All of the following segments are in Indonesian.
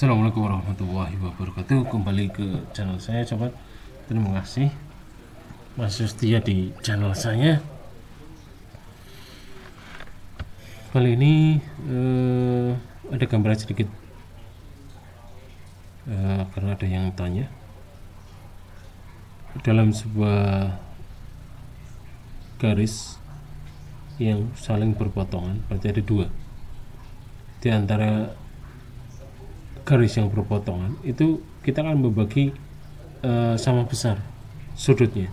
Assalamualaikum warahmatullahi wabarakatuh. Kembali ke channel saya sobat Terima kasih Masih setia di channel saya. Kali ini eh, Ada gambaran sedikit eh, Karena ada yang tanya Dalam sebuah Garis Yang saling berpotongan Berarti ada dua. Di antara garis yang berpotongan itu kita akan membagi uh, sama besar sudutnya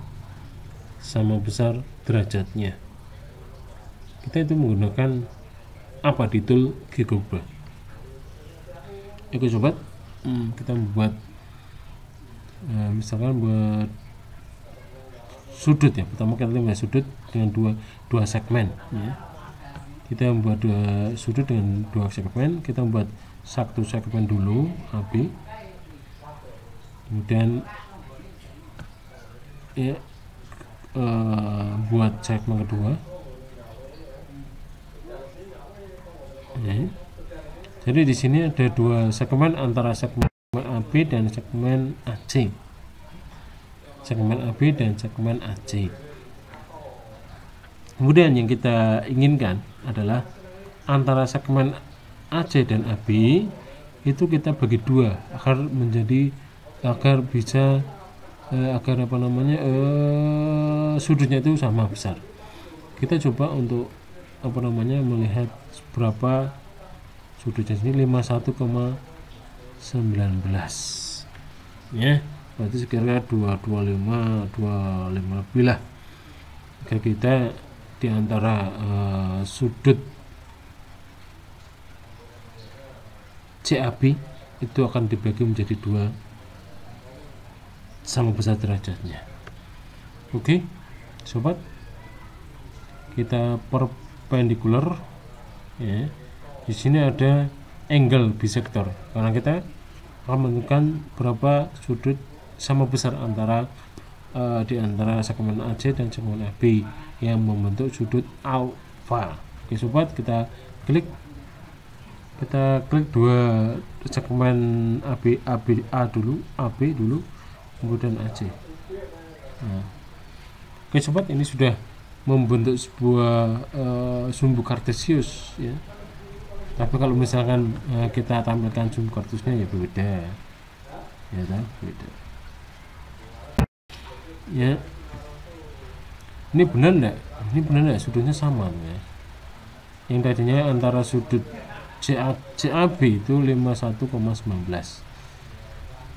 sama besar derajatnya. Kita itu menggunakan apa? Di tool Gigoba. Oke sobat. Hmm, kita membuat uh, misalkan buat sudut ya. Pertama kita membuat sudut dengan dua dua segmen ya kita membuat dua sudut dengan dua segmen. Kita membuat satu segmen dulu AB kemudian ya eh, buat segmen kedua. Ya. jadi di sini ada dua segmen antara segmen AB dan segmen AC segmen AB dan segmen AC kemudian yang kita inginkan adalah antara segmen AC dan AB itu kita bagi dua agar menjadi agar bisa eh, agar apa namanya eh, sudutnya itu sama besar. Kita coba untuk apa namanya melihat berapa sudutnya ini 51,19 ya berarti sekira 225 25 lebih lah. Kita di antara eh, sudut CAB itu akan dibagi menjadi dua sama besar derajatnya. Oke sobat kita perpendicular ya. Di sini ada angle bisektor karena kita akan menentukan berapa sudut sama besar antara uh, di antara segmen AC dan segmen AB yang membentuk sudut alfa oke sobat kita klik. Kita klik dua segmen AB, AB A dulu AB dulu kemudian AC nah. oke sobat ini sudah membentuk sebuah uh, sumbu kartesius ya. Tapi kalau misalkan uh, kita tampilkan sumbu kartesiusnya ya beda. Ya tak beda ya. Ini benar enggak ini benar enggak sudutnya sama ya. Yang tadinya antara sudut CA, CAB itu 51,19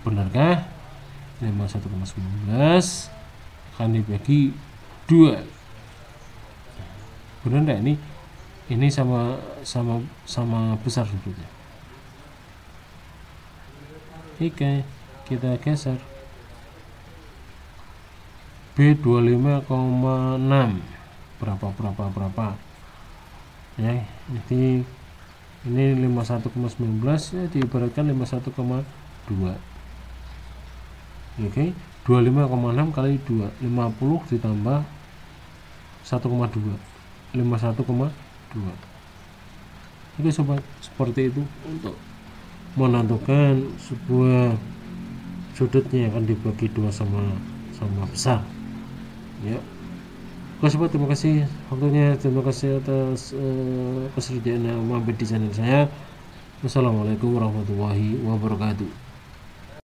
benarkah? 51,19 akan dibagi dua. Benar enggak ini? Ini sama sama sama besar sudutnya. Oke kita geser B25,6 berapa berapa berapa? Ya ini ini 51,19 ya diibaratkan 51,2 oke 25,6 kali 2 50 ditambah 1,2 51,2 oke sobat seperti itu untuk menentukan sebuah sudutnya akan dibagi dua sama sama besar ya. Oke sobat terima kasih. Waktunya terima kasih atas uh, kesediaan mampir di channel saya. Wassalamualaikum warahmatullahi wabarakatuh